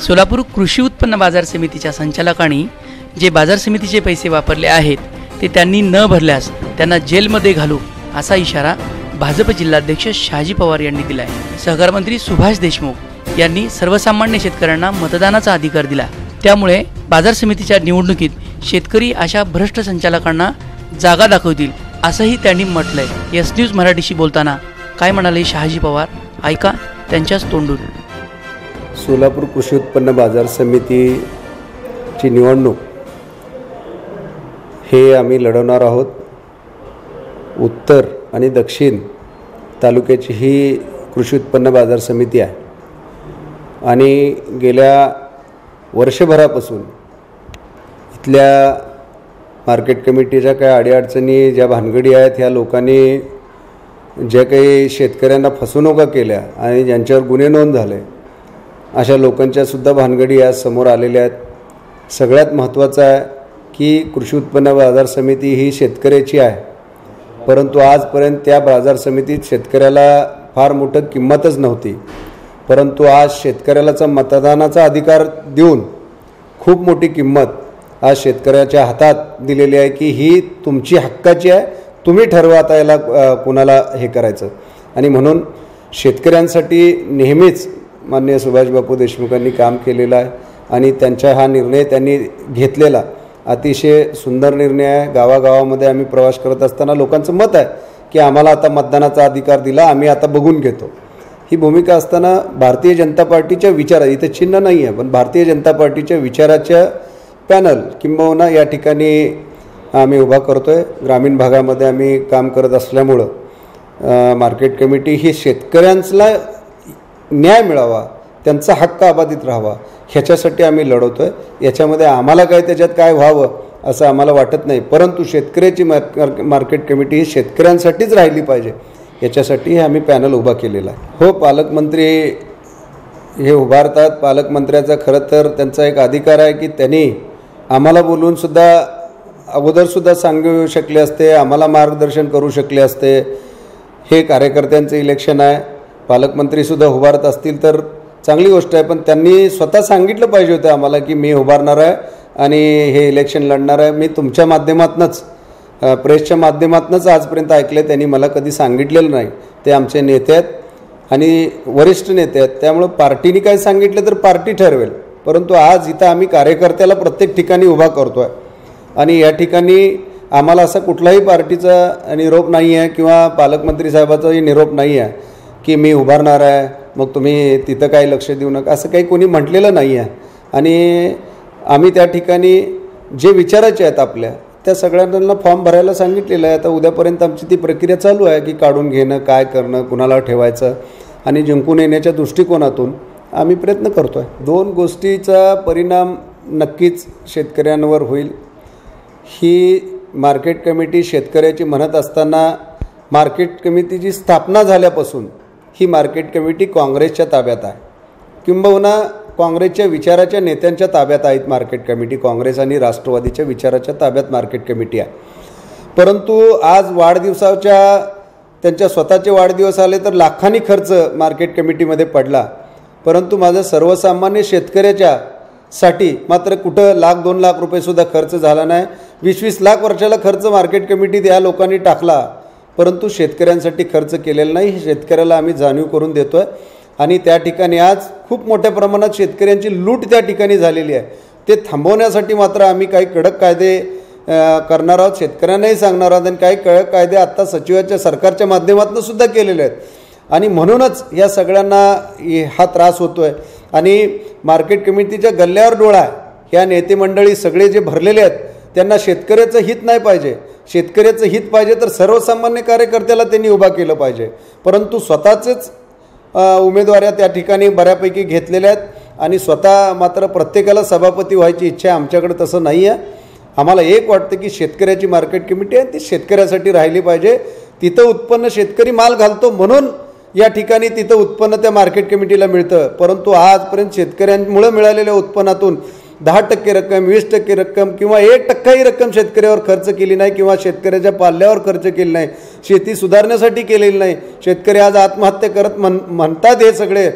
सोलापूर कृषी उत्पन्न बाजार समितीच्या संचालकांनी जे बाजार समितीचे पैसे वापरले आहेत ते त्यांनी न भरल्यास त्यांना जेलमध्ये घालू असा इशारा भाजप जिल्हाध्यक्ष शहाजी पवार यांनी दिलाय. सहकार मंत्री सुभाष देशमुख यांनी सर्वसामान्य शेतकऱ्यांना मतदानाचा अधिकार दिला. त्यामुळे बाजार समितीच्या निवडणुकीत शेतकरी अशा भ्रष्ट संचालकांना जागा दाखवतील असंही त्यांनी म्हटलंय. एस न्यूज मराठीशी बोलताना काय म्हणाले शहाजी पवार? ऐका त्यांच्याच तोंडून. सोलापूर कृषी उत्पन्न बाजार समितीची निवडणूक. हे आम्ही लढवणार आहोत. उत्तर आणि दक्षिण तालुक्याची ही कृषी उत्पन्न बाजार समिती आहे. आणि गेल्या वर्षभरापासून इथल्या मार्केट कमिटीच्या काय अडीअडचणी ज्या भानगडी आहेत ह्या लोकांनी ज्या काही शेतकऱ्यांना फसवणुका केल्या आणि ज्यांच्यावर गुन्हे नोंद झाले अशा लोकांच्यासुद्धा भानगडी आज समोर आलेल्या आहेत. सगळ्यात महत्त्वाचं आहे की कृषी उत्पन्न बाजार समिती ही शेतकऱ्याची आहे. परंतु आजपर्यंत त्या बाजार समितीत शेतकऱ्याला फार मोठं किंमतच नव्हती. परंतु आज शेतकऱ्यालाचा मतदानाचा अधिकार देऊन खूप मोठी किंमत आज शेतकऱ्याच्या हातात दिलेली आहे की ही तुमची हक्काची आहे तुम्ही ठरवा आता याला कुणाला हे करायचं. आणि म्हणून शेतकऱ्यांसाठी नेहमीच मान्य सुभाषबापू देशमुखांनी काम केलेलं आहे आणि त्यांचा हा निर्णय त्यांनी घेतलेला. अतिशय सुंदर निर्णय आहे. गावागावामध्ये आम्ही प्रवास करत असताना लोकांचं मत आहे की आम्हाला आता मतदानाचा अधिकार दिला आम्ही आता बघून घेतो. ही भूमिका असताना भारतीय जनता पार्टीच्या विचारा इथं चिन्ह नाही आहे पण भारतीय जनता पार्टीच्या विचाराच्या पॅनल किंबहुना या ठिकाणी आम्ही उभा करतो आहे ग्रामीण भागामध्ये आम्ही काम करत असल्यामुळं मार्केट कमिटी ही शेतकऱ्यांना न्याय मिळावा त्यांचा हक्क अबाधित राहावा ह्याच्यासाठी आम्ही लढवतो आहे याच्यामध्ये आम्हाला काय त्याच्यात काय व्हावं असं आम्हाला वाटत नाही. परंतु शेतकऱ्याची मार्क मार्केट कमिटी ही शेतकऱ्यांसाठीच राहिली पाहिजे. याच्यासाठी हे आम्ही पॅनल उभा केलेला आहे. हो पालकमंत्री हे उभारतात पालकमंत्र्याचा खरं तर त्यांचा एक अधिकार आहे की त्यांनी आम्हाला बोलूनसुद्धा अगोदरसुद्धा सांगू शकले असते आम्हाला मार्गदर्शन करू शकले असते. हे कार्यकर्त्यांचं इलेक्शन आहे. पालकमंत्रीसुद्धा उभारत असतील तर चांगली गोष्ट आहे. पण त्यांनी स्वतः सांगितलं पाहिजे होतं आम्हाला की मी उभारणार आहे आणि हे इलेक्शन लढणार आहे. मी तुमच्या माध्यमातूनच प्रेसच्या माध्यमातूनच आजपर्यंत ऐकले त्यांनी मला कधी सांगितलेलं नाही. ते आमचे नेते आहेत आणि वरिष्ठ नेते आहेत. त्यामुळं पार्टीने काय सांगितलं तर पार्टी ठरवेल. परंतु आज इथं आम्ही कार्यकर्त्याला प्रत्येक ठिकाणी उभा करतो आहे आणि या ठिकाणी आम्हाला असा कुठलाही पार्टीचा निरोप नाही आहे किंवा पालकमंत्री साहेबाचाही निरोप नाही आहे की मी उभारणार आहे मग तुम्ही तिथं काही लक्ष देऊ नका. असं काही कोणी म्हटलेलं नाही आहे आणि आम्ही त्या ठिकाणी जे विचारायचे आहेत आपल्या त्या सगळ्यांना फॉर्म भरायला सांगितलेलं आहे. आता उद्यापर्यंत आमची ती प्रक्रिया चालू आहे की काढून घेणं काय करणं कुणाला ठेवायचं आणि जिंकून येण्याच्या दृष्टिकोनातून आम्ही प्रयत्न करतो आहे दोन गोष्टीचा परिणाम नक्कीच शेतकऱ्यांवर होईल. ही मार्केट कमिटी शेतकऱ्याची म्हणत असताना मार्केट कमिटीची स्थापना झाल्यापासून ही मार्केट कमिटी काँग्रेसच्या ताब्यात आहे. किंबहुना काँग्रेसच्या विचाराच्या नेत्यांच्या ताब्यात आहेत मार्केट कमिटी काँग्रेस आणि राष्ट्रवादीच्या विचाराच्या ताब्यात मार्केट कमिटी आहे. परंतु आज वाढदिवसाच्या त्यांच्या स्वतःचे वाढदिवस आले तर लाखांनी खर्च मार्केट कमिटीमध्ये पडला. परंतु माझ्या सर्वसामान्य शेतकऱ्याच्या साठी मात्र कुठं लाख दोन लाख रुपयेसुद्धा खर्च झाला नाही. वीस वीस लाख वर्षाला खर्च मार्केट कमिटीत या लोकांनी टाकला. परंतु शेतकऱ्यांसाठी खर्च केलेला नाही. हे शेतकऱ्याला आम्ही जाणीव करून देतो आहे आणि त्या ठिकाणी आज खूप मोठ्या प्रमाणात शेतकऱ्यांची लूट त्या ठिकाणी झालेली आहे. ते थांबवण्यासाठी मात्र आम्ही काही कडक कायदे करणार आहोत. शेतकऱ्यांनाही सांगणार आहोत. आणि काही कडक कायदे आत्ता सचिवाच्या सरकारच्या माध्यमातून सुद्धा केलेले आहेत. आणि म्हणूनच या सगळ्यांना हा त्रास होतो आहे आणि मार्केट कमिटीच्या गल्ल्यावर डोळा आहे. ह्या नेते मंडळी सगळे जे भरलेले आहेत त्यांना शेतकऱ्याचं हित नाही पाहिजे. शेतकऱ्याचं हित पाहिजे तर सर्वसामान्य कार्यकर्त्याला त्यांनी उभा केलं पाहिजे. परंतु स्वतःचेच उमेदवाऱ्या त्या ठिकाणी बऱ्यापैकी घेतलेल्या आहेत आणि स्वतः मात्र प्रत्येकाला सभापती व्हायची इच्छा आहे आमच्याकडे तसं नाही आहे आम्हाला एक वाटतं की शेतकऱ्याची मार्केट कमिटी आहे ती शेतकऱ्यासाठी राहिली पाहिजे. तिथं उत्पन्न शेतकरी माल घालतो म्हणून या ठिकाणी तिथं उत्पन्न त्या मार्केट कमिटीला मिळतं. परंतु आजपर्यंत शेतकऱ्यांमुळं मिळालेल्या उत्पन्नातून दहा टक्के रक्कम वीस टक्के रक्कम किंवा एक टक्काही रक्कम शेतकऱ्यावर खर्च केली नाही किंवा शेतकऱ्याच्या पाल्यावर खर्च केली नाही. शेती सुधारण्यासाठी केलेली नाही. शेतकरी आज आत्महत्या करत म्हण म्हणतात हे सगळे.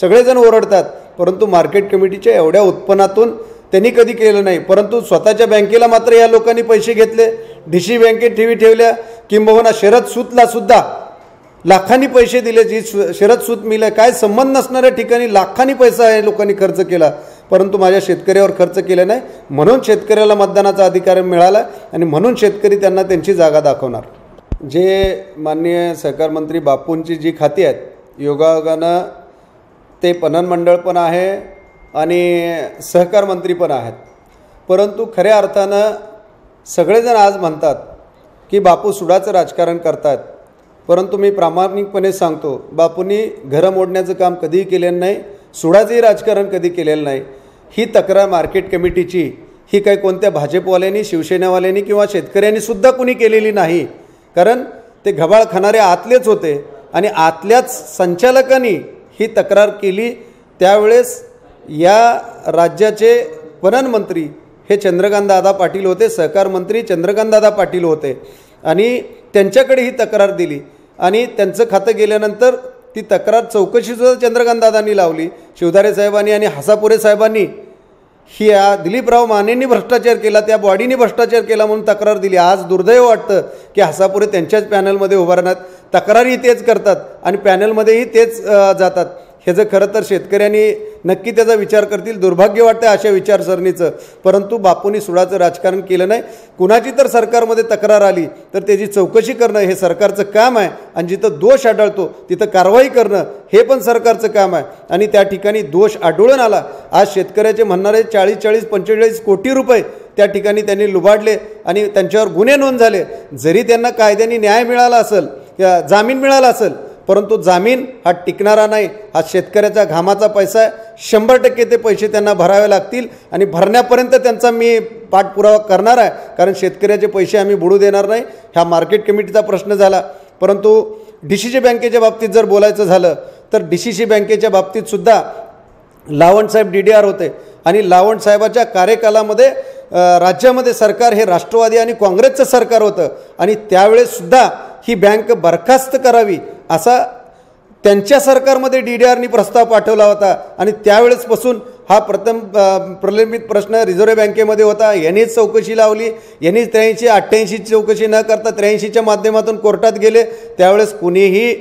सगळेजण ओरडतात. परंतु मार्केट कमिटीच्या एवढ्या उत्पन्नातून त्यांनी कधी केलं नाही. परंतु स्वतःच्या बँकेला मात्र या लोकांनी पैसे घेतले. डी सी बँकेत ठेवी ठेवल्या. किंबहुना शरद सूतला सुद्धा लाखांनी पैसे दिले. जी सु- शरद सूत मिलं. आहे काय संबंध नसणाऱ्या ठिकाणी लाखांनी पैसा या लोकांनी खर्च केला. परंतु माझ्या शेतकऱ्यावर खर्च केले नाही. म्हणून शेतकऱ्याला मतदानाचा अधिकार मिळाला आणि म्हणून शेतकरी त्यांना त्यांची जागा दाखवणार. जे माननीय सहकार मंत्री बापूंची जी खाती आहेत योगायोगानं ते पणन मंडळ पण आहे आणि सहकार मंत्री पण आहेत. परंतु खऱ्या अर्थानं सगळेजण आज म्हणतात की बापू सुडाचं राजकारण करतात परंतु मी प्रामाणिकपणे सांगतो बापूंनी घरं मोडण्याचं काम कधीही केलेलं नाही सुडाचंही राजकारण कधी केलेलं नाही. ही तक्रार मार्केट कमिटीची. ही काही कोणत्या भाजपवाल्यांनी शिवसेनावाल्यांनी किंवा शेतकऱ्यांनी सुद्धा कुणी केलेली नाही. कारण ते घबाळ खाणारे आतलेच होते आणि आतल्याच संचालकांनी ही तक्रार केली. त्यावेळेस या राज्याचे पणन मंत्री हे चंद्रकांतदादा पाटील होते सहकार मंत्री चंद्रकांतदादा पाटील होते. आणि त्यांच्याकडे ही तक्रार दिली. आणि त्यांचं खातं गेल्यानंतर ती तक्रार चौकशीसुद्धा चंद्रकांतदादांनी लावली. शिवधारे साहेबांनी आणि हसापुरे साहेबांनी. ही या दिलीपराव मानेंनी भ्रष्टाचार केला त्या बॉडीने भ्रष्टाचार केला म्हणून तक्रार दिली. आज दुर्दैव वाटतं की हसापुरे त्यांच्याच पॅनलमध्ये उभारण्यात. तक्रारही तेच करतात आणि पॅनलमध्येही तेच जातात. ह्याचं खरं तर शेतकऱ्यांनी नक्की त्याचा विचार करतील दुर्भाग्य वाटतं अशा विचारसरणीचं. परंतु बापूंनी सुडाचं राजकारण केलं नाही. कुणाची तर सरकारमध्ये तक्रार आली तर त्याची चौकशी करणं हे सरकारचं काम आहे आणि जिथं दोष आढळतो तिथं कारवाई करणं हे पण सरकारचं काम आहे. आणि त्या ठिकाणी दोष आढळून आला. आज शेतकऱ्याचे म्हणणारे चाळीस चाळीस पंचेचाळीस कोटी रुपये त्या ठिकाणी त्यांनी लुबाडले आणि त्यांच्यावर गुन्हे नोंद झाले. जरी त्यांना कायद्याने न्याय मिळाला असेल जामीन मिळाला असेल परंतु जामीन हा टिकणारा नाही. हा शेतकऱ्याचा घामाचा पैसा आहे. शंभर टक्के ते पैसे त्यांना भरावे लागतील आणि भरण्यापर्यंत त्यांचा मी पाठपुरावा करणार आहे. कारण शेतकऱ्याचे पैसे आम्ही बुडू देणार नाही. हा मार्केट कमिटीचा प्रश्न झाला. परंतु डी सी सी बँकेच्या बाबतीत जर बोलायचं झालं तर डी सी सी बँकेच्या बाबतीतसुद्धा लावणसाहेब डी डी आर होते. आणि लावणसाहेबाच्या कार्यकालामध्ये राज्यामध्ये सरकार हे राष्ट्रवादी आणि काँग्रेसचं सरकार होतं. आणि त्यावेळेससुद्धा ही बँक बरखास्त करावी असा त्यांच्या सरकारमध्ये डी डी आरनी प्रस्ताव पाठवला होता आणि त्यावेळेसपासून हा प्रथम प्रलंबित प्रश्न रिझर्व्ह बँकेमध्ये होता. यांनीच चौकशी लावली. यांनीच त्र्याऐंशी अठ्ठ्याऐंशी चौकशी न करता त्र्याऐंशीच्या माध्यमातून कोर्टात गेले. त्यावेळेस कुणीही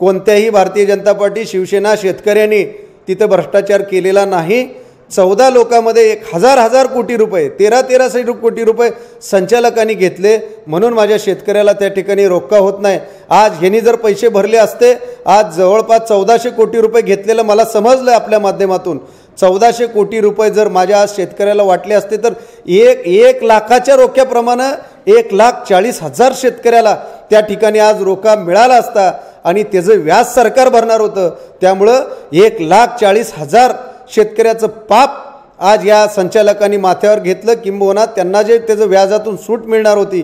कोणत्याही भारतीय जनता पार्टी शिवसेना शेतकऱ्यांनी तिथं भ्रष्टाचार केलेला नाही. चौदा लोकांमध्ये एक हजार हजार कोटी रुपये तेरा तेराशे रु कोटी रुपये संचालकांनी घेतले. म्हणून माझ्या शेतकऱ्याला त्या ठिकाणी रोक्का होत नाही. आज ह्यांनी जर पैसे भरले असते आज जवळपास चौदाशे कोटी रुपये घेतलेलं मला समजलं आपल्या माध्यमातून. चौदाशे कोटी रुपये जर माझ्या आज शेतकऱ्याला वाटले असते तर एक एक लाखाच्या रोख्याप्रमाणे एक लाख चाळीस हजार शेतकऱ्याला त्या ठिकाणी आज रोखा मिळाला असता. आणि त्याचं व्याज सरकार भरणार होतं. त्यामुळं एक लाख चाळीस हजार शेतकऱ्याचं पाप आज या संचालकांनी माथ्यावर घेतलं. किंबहुना त्यांना जे त्याचं व्याजातून सूट मिळणार होती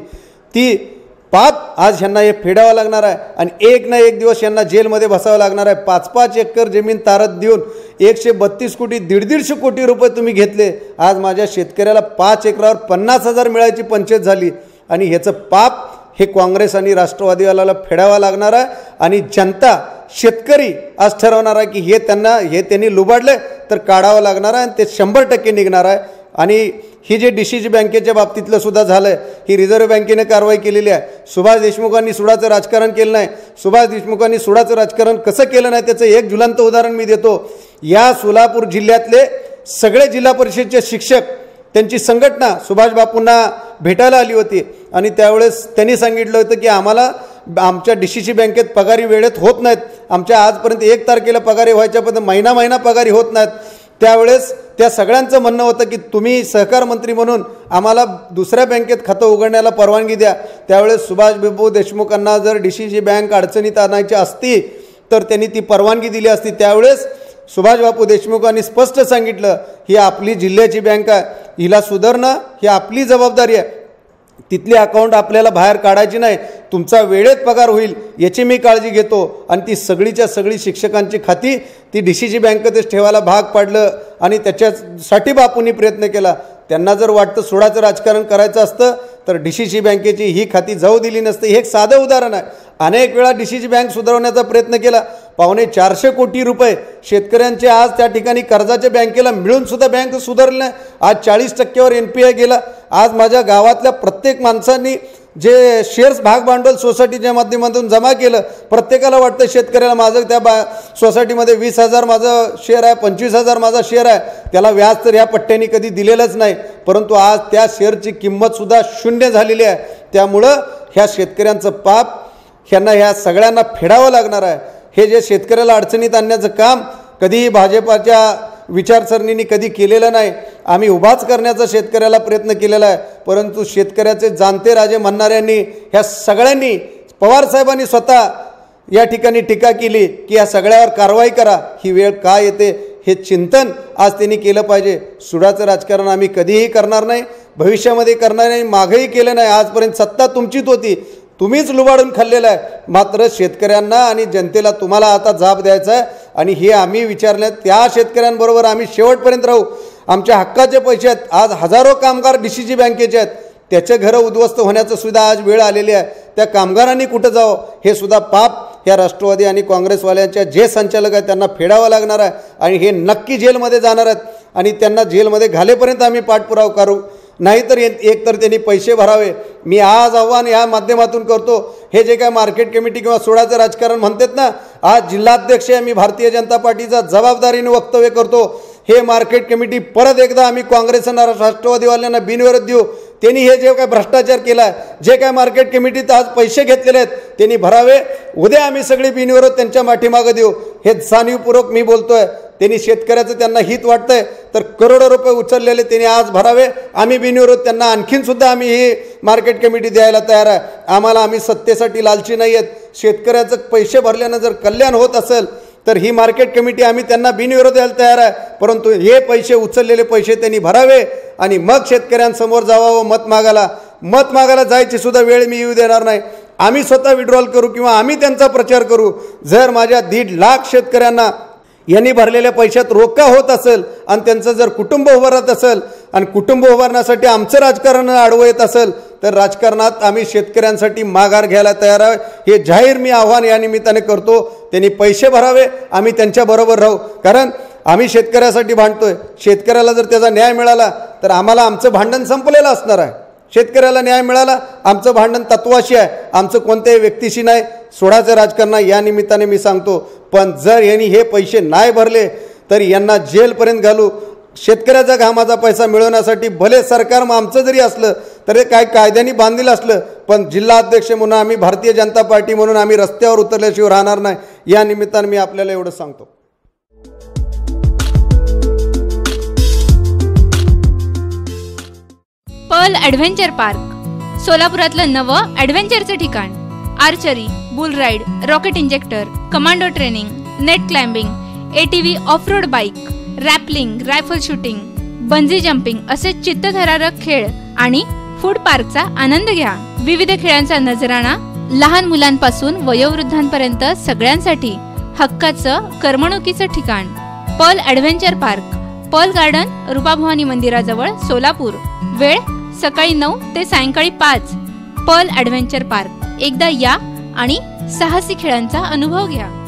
ती पाप आज ह्यांना हे फेडावं लागणार आहे. आणि एक ना एक दिवस यांना जेलमध्ये बसावं लागणार आहे. पाच पाच एकर जमीन तारत देऊन एकशे बत्तीस कोटी दीड दीडशे कोटी रुपये तुम्ही घेतले. आज माझ्या शेतकऱ्याला पाच एकरावर पन्नास हजार मिळायची पंचायत झाली. आणि ह्याचं पाप हे काँग्रेस आणि राष्ट्रवादीवाल्याला फेडावा लागणार आहे. आणि जनता शेतकरी आज ठरवणार आहे की हे त्यांना हे त्यांनी लुबाडले तर काढावं लागणार आहे आणि ते शंभर टक्के निघणार आहे. आणि ही जे डी सी जी बँकेच्या बाबतीतलं सुद्धा झालं आहे ही रिझर्व्ह बँकेने कारवाई केलेली आहे. सुभाष देशमुखांनी सुडाचं राजकारण केलं नाही. सुभाष देशमुखांनी सुडाचं राजकारण कसं केलं नाही त्याचं एक ज्वलंत उदाहरण मी देतो. या सोलापूर जिल्ह्यातले सगळे जिल्हा परिषदचे शिक्षक त्यांची संघटना सुभाष बापूंना भेटायला आली होती. आणि त्यावेळेस त्यांनी सांगितलं होतं की आम्हाला आमच्या डी सी सी बँकेत पगारी वेळेत होत नाहीत. आमच्या आजपर्यंत एक तारखेला पगारी व्हायच्यापर्यंत महिना महिना पगारी होत नाहीत. त्यावेळेस त्या सगळ्यांचं म्हणणं होतं की तुम्ही सहकार मंत्री म्हणून आम्हाला दुसऱ्या बँकेत खातं उघडण्याला परवानगी द्या. त्यावेळेस सुभाष बिबू देशमुखांना जर डी सी सी बँक अडचणीत आणायची असती तर त्यांनी ती परवानगी दिली असती. त्यावेळेस सुभाष बापू देशमुखांनी स्पष्ट सांगितलं ही आपली जिल्ह्याची बँक आहे. हिला सुधारणं ही आपली जबाबदारी आहे. तिथली अकाउंट आपल्याला बाहेर काढायची नाही तुमचा वेळेत पगार होईल याची मी काळजी घेतो. आणि ती सगळीच्या सगळी शिक्षकांची खाती ती डी सी जी बँकेतच ठेवायला भाग पाडलं आणि त्याच्यासाठी बापूंनी प्रयत्न केला. त्यांना जर वाटतं सोडाचं राजकारण करायचं असतं तर डी सी सी बँकेची ही खाती जाऊ दिली नसते. हे एक साधं उदाहरण आहे. अनेक वेळा डी सी जी बँक सुधारवण्याचा प्रयत्न केला. पावणे चारशे कोटी रुपये शेतकऱ्यांचे आज त्या ठिकाणी कर्जाच्या बँकेला मिळून सुद्धा बँक सुधारली नाही. आज चाळीस टक्क्यावर एन पी आय गेला. आज माझ्या गावातल्या प्रत्येक माणसांनी जे शेअर्स भाग भांडवल सोसायटीच्या माध्यमातून जमा केलं प्रत्येकाला वाटतं शेतकऱ्याला माझं त्या बा सोसायटीमध्ये वीस हजार माझं शेअर आहे पंचवीस हजार माझा शेअर आहे. त्याला व्याज तर ह्या पट्ट्याने कधी दिलेलंच नाही. परंतु आज त्या शेअरची किंमतसुद्धा शून्य झालेली आहे. त्यामुळं ह्या शेतकऱ्यांचं पाप ह्यांना ह्या सगळ्यांना फेडावं लागणार आहे. हे जे शेतकऱ्याला अडचणीत आणण्याचं काम कधीही भाजपाच्या विचारसरणीने कधी केलेलं नाही. आम्ही उभाच करण्याचा शेतकऱ्याला प्रयत्न केलेला आहे. परंतु शेतकऱ्याचे जाणते राजे म्हणणाऱ्यांनी ह्या सगळ्यांनी पवारसाहेबांनी स्वतः या ठिकाणी टीका केली की या सगळ्यावर कारवाई करा. ही वेळ का येते हे चिंतन आज त्यांनी केलं पाहिजे. सुडाचं राजकारण आम्ही कधीही करणार नाही. भविष्यामध्ये करणार नाही मागंही केलं नाही. आजपर्यंत सत्ता तुमचीच होती. तुम्हीच लुबाडून खाल्लेलं आहे. मात्र शेतकऱ्यांना आणि जनतेला तुम्हाला आता जाब द्यायचा आहे. आणि हे आम्ही विचारलं त्या शेतकऱ्यांबरोबर आम्ही शेवटपर्यंत राहू. आमच्या हक्काचे पैसे आहेत. आज हजारो कामगार डी सी जी बँकेचे आहेत. त्याचे घरं उद्ध्वस्त होण्याचं सुद्धा आज वेळ आलेली आहे. त्या कामगारांनी कुठं जावं? हे सुद्धा पाप ह्या राष्ट्रवादी आणि काँग्रेसवाल्यांच्या जे संचालक आहेत त्यांना फेडावं लागणार आहे. आणि हे नक्की जेलमध्ये जाणार आहेत. आणि त्यांना जेलमध्ये घालेपर्यंत आम्ही पाठपुरावा करू. नाहीतर एक तर त्यांनी पैसे भरावे. मी आज आव्हान या माध्यमातून करतो. हे जे काय मार्केट कमिटी किंवा सोडाचं राजकारण म्हणतात ना आज जिल्हाध्यक्ष आहे मी भारतीय जनता पार्टीचा जबाबदारीने वक्तव्य करतो. हे मार्केट कमिटी परत एकदा आम्ही काँग्रेसना राष्ट्रवादीवाल्यांना बिनविरोध देऊ. त्यांनी हे जे काय भ्रष्टाचार केला आहे जे काय मार्केट कमिटीत आज पैसे घेतलेले आहेत त्यांनी भरावे. उद्या आम्ही सगळी बिनविरोध त्यांच्या माठीमागं देऊ. हे जाणीवपूर्वक मी बोलतो आहे त्यांनी शेतकऱ्याचं त्यांना हित वाटतंय. तर करोडो रुपये उचललेले त्यांनी आज भरावे. आम्ही बिनविरोध त्यांना आणखीनसुद्धा आम्ही ही मार्केट कमिटी द्यायला तयार आहे. आम्हाला आम्ही सत्तेसाठी लालची नाही आहेत. शेतकऱ्याचं पैसे भरल्यानं जर कल्याण होत असेल तर ही मार्केट कमिटी आम्ही त्यांना बिनविरोध द्यायला तयार आहे. परंतु हे पैसे उचललेले पैसे त्यांनी भरावे आणि मग शेतकऱ्यांसमोर जावावं मत मागायला. मत मागायला जायची सुद्धा वेळ मी येऊ देणार नाही. आम्ही स्वतः विड्रॉल करू किंवा आम्ही त्यांचा प्रचार करू. जर माझ्या दीड लाख शेतकऱ्यांना यांनी भरलेल्या पैशात रोका होत असेल? आणि त्यांचं जर कुटुंब उभारत असेल आणि कुटुंब उभारण्यासाठी आमचं राजकारण आडवं येत असेल तर राजकारणात आम्ही शेतकऱ्यांसाठी माघार घ्यायला तयार आहे. हे जाहीर मी आव्हान या निमित्ताने करतो. त्यांनी पैसे भरावे आम्ही त्यांच्याबरोबर राहू. कारण आम्ही शेतकऱ्यासाठी भांडतोय. शेतकऱ्याला जर त्याचा न्याय मिळाला तर आम्हाला आमचं भांडण संपलेलं असणार आहे. शेतकऱ्याला न्याय मिळाला आमचं भांडण तत्वाशी आहे. आमचं कोणत्याही व्यक्तीशी नाही. सोडाचं राजकारण या निमित्ताने मी सांगतो. पण जर यांनी हे पैसे नाही भरले तर यांना जेलपर्यंत घालू. शेतकऱ्याचा घामाचा पैसा मिळवण्यासाठी भले सरकार मग आमचं जरी असलं तरी काय कायद्याने बांधलेलं असलं पण जिल्हा अध्यक्ष म्हणून आम्ही भारतीय जनता पार्टी म्हणून आम्ही रस्त्यावर उतरल्याशिवाय राहणार नाही. या निमित्ताने मी आपल्याला एवढं सांगतो. पर्ल ॲडव्हेंचर पार्क सोलापुरातलं नवं ॲडव्हेंचरचं ठिकाण archery. Bull ride rocket injector commando training net climbing A T V off road bike rappelling rifle shooting bungee jumping असे चित्तथरारक खेळ आणि फूड पार्कचा आनंद घ्या. विविध खेळांचा नजराणा लहान मुलांपासून वयोवृद्धांपर्यंत सगळ्यांसाठी हक्काचं करमणुकीचं ठिकाण. Pearl adventure park pearl garden Rupabhavani मंदिराजवळ सोलापूर. वेळ सकाळी नऊ ते सायंकाळी पाच. पर्ल ॲडव्हेंचर पार्क एकदा या आणि साहसी खेळांचा अनुभव घ्या.